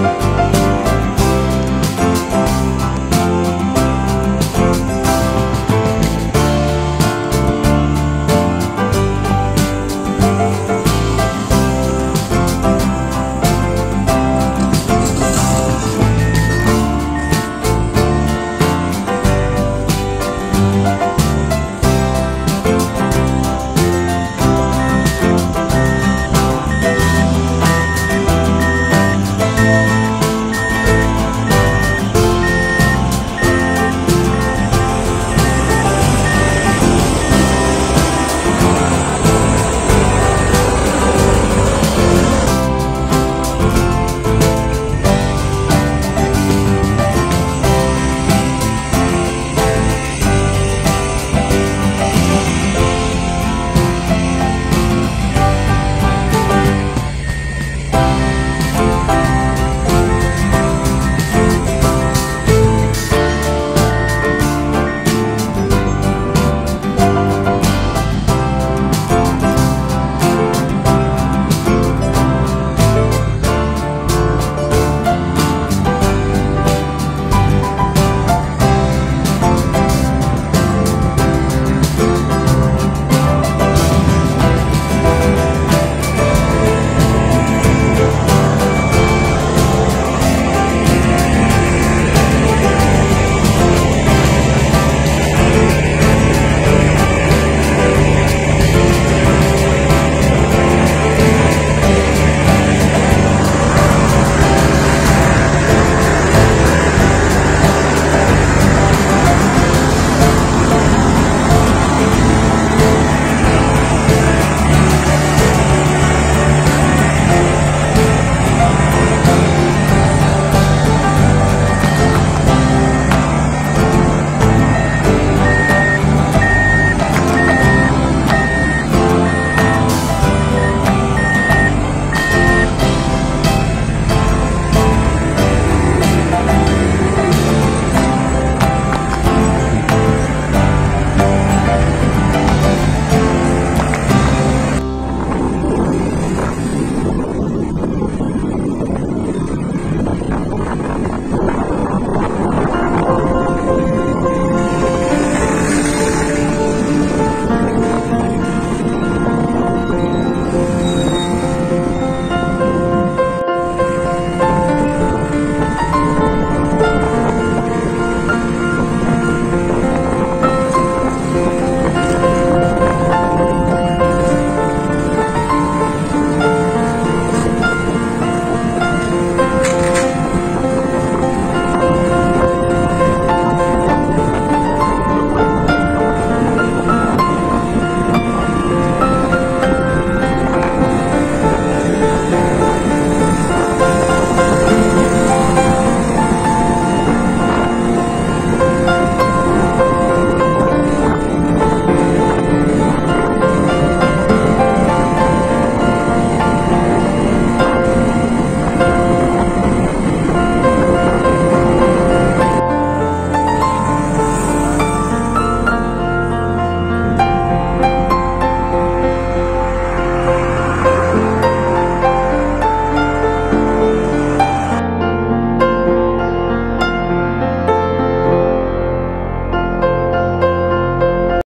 you